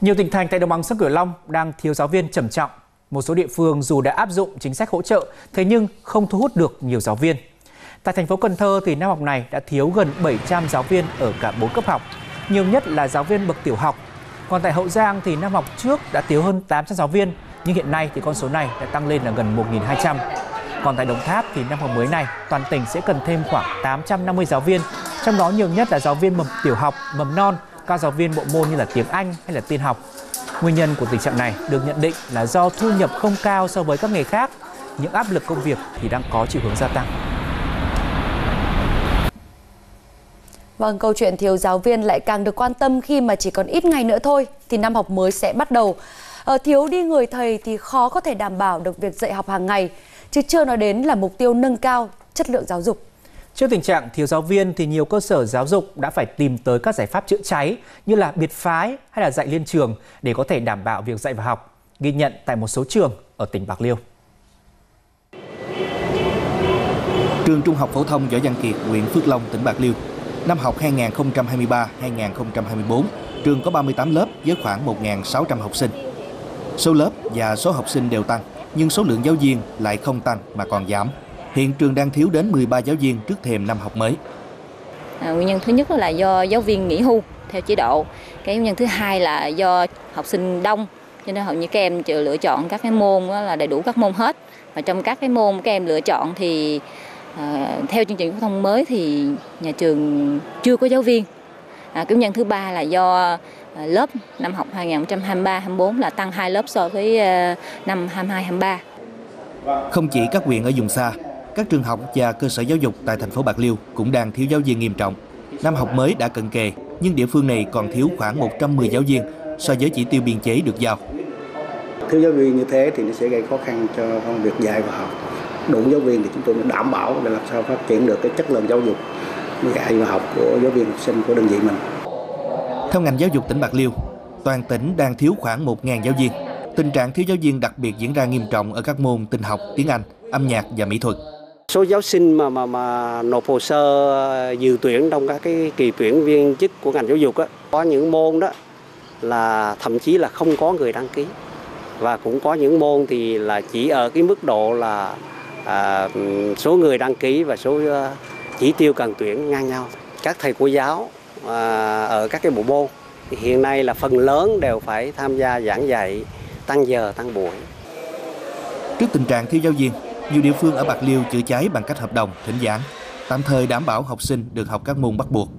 Nhiều tỉnh thành tại đồng bằng sông Cửu Long đang thiếu giáo viên trầm trọng. Một số địa phương dù đã áp dụng chính sách hỗ trợ, thế nhưng không thu hút được nhiều giáo viên. Tại thành phố Cần Thơ thì năm học này đã thiếu gần 700 giáo viên ở cả 4 cấp học, nhiều nhất là giáo viên bậc tiểu học. Còn tại Hậu Giang thì năm học trước đã thiếu hơn 800 giáo viên, nhưng hiện nay thì con số này đã tăng lên là gần 1.200. Còn tại Đồng Tháp thì năm học mới này toàn tỉnh sẽ cần thêm khoảng 850 giáo viên, trong đó nhiều nhất là giáo viên mầm tiểu học, mầm non, các giáo viên bộ môn như là tiếng Anh hay là tin học. Nguyên nhân của tình trạng này được nhận định là do thu nhập không cao so với các nghề khác, những áp lực công việc thì đang có chiều hướng gia tăng. Vâng, câu chuyện thiếu giáo viên lại càng được quan tâm khi mà chỉ còn ít ngày nữa thôi thì năm học mới sẽ bắt đầu. Ở thiếu đi người thầy thì khó có thể đảm bảo được việc dạy học hàng ngày, chứ chưa nói đến là mục tiêu nâng cao chất lượng giáo dục. Trước tình trạng thiếu giáo viên thì nhiều cơ sở giáo dục đã phải tìm tới các giải pháp chữa cháy như là biệt phái hay là dạy liên trường để có thể đảm bảo việc dạy và học, ghi nhận tại một số trường ở tỉnh Bạc Liêu. Trường Trung học phổ thông Võ Văn Kiệt, huyện Phước Long, tỉnh Bạc Liêu. Năm học 2023-2024, trường có 38 lớp với khoảng 1.600 học sinh. Số lớp và số học sinh đều tăng, nhưng số lượng giáo viên lại không tăng mà còn giảm. Hiện trường đang thiếu đến 13 giáo viên trước thềm năm học mới. À, nguyên nhân thứ nhất là do giáo viên nghỉ hưu theo chế độ. Cái nguyên nhân thứ hai là do học sinh đông cho nên hầu như các em lựa chọn các cái môn là đầy đủ các môn hết. Và trong các cái môn các em lựa chọn thì à, theo chương trình phổ thông mới thì nhà trường chưa có giáo viên. À, cái nguyên nhân thứ ba là do à, lớp năm học 2023-24 là tăng hai lớp so với à, năm 22-23. Không chỉ các huyện ở vùng xa, các trường học và cơ sở giáo dục tại thành phố Bạc Liêu cũng đang thiếu giáo viên nghiêm trọng. Năm học mới đã cận kề, nhưng địa phương này còn thiếu khoảng 110 giáo viên so với chỉ tiêu biên chế được giao. Thiếu giáo viên như thế thì nó sẽ gây khó khăn cho việc dạy và học. Đủ giáo viên thì chúng tôi mới đảm bảo để làm sao phát triển được cái chất lượng giáo dục dạy và học của giáo viên học sinh của đơn vị mình. Theo ngành giáo dục tỉnh Bạc Liêu, toàn tỉnh đang thiếu khoảng 1.000 giáo viên. Tình trạng thiếu giáo viên đặc biệt diễn ra nghiêm trọng ở các môn tin học, tiếng Anh, âm nhạc và mỹ thuật. Số giáo sinh mà mà mà nộp hồ sơ ờ, dự tuyển trong các cái kỳ tuyển viên chức của ngành giáo dục á, có những môn đó là thậm chí là không có người đăng ký và cũng có những môn thì là chỉ ở cái mức độ là à, số người đăng ký và số uh, chỉ tiêu cần tuyển ngang nhau. Các thầy cô giáo à, ở các cái bộ môn thì hiện nay là phần lớn đều phải tham gia giảng dạy tăng giờ tăng buổi. Trước tình trạng thiếu giáo viên, nhiều địa phương ở Bạc Liêu chữa cháy bằng cách hợp đồng, thỉnh giảng, tạm thời đảm bảo học sinh được học các môn bắt buộc.